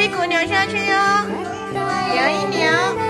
屁股扭下去哟，摇一摇。